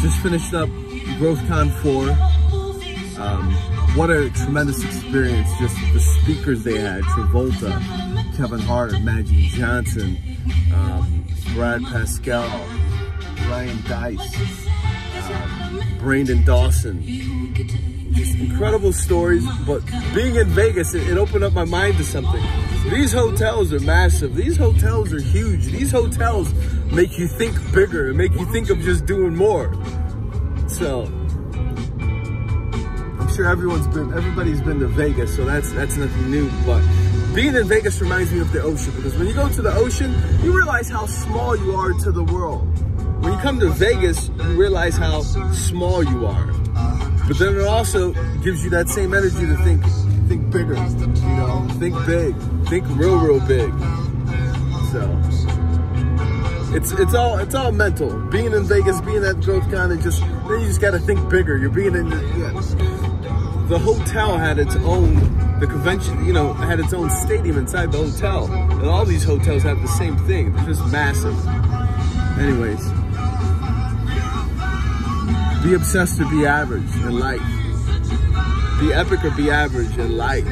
just finished up GrowthCon 4. Um, what a tremendous experience. Just the speakers they had, Travolta, Kevin Hart, Magic Johnson, um, Brad Pascal, Ryan Deiss, Brandon Dawson. Just incredible stories, but being in Vegas, it, it opened up my mind to something. These hotels are massive. These hotels are huge. These hotels make you think bigger, and make you think of just doing more. So, I'm sure everyone's been, everybody's been to Vegas, so that's that's nothing new. But being in Vegas reminds me of the ocean because when you go to the ocean, you realize how small you are to the world. When you come to Vegas, you realize how small you are. But then it also gives you that same energy to think think bigger, you know, think big, think real, real big. So it's it's all it's all mental. Being in Vegas, being at GrowthCon, and just then you just got to think bigger. You're being in the, yeah. the hotel had its own the convention, you know, had its own stadium inside the hotel, and all these hotels have the same thing. They're just massive. Anyways, be obsessed or be average in life. Be epic or be average in life.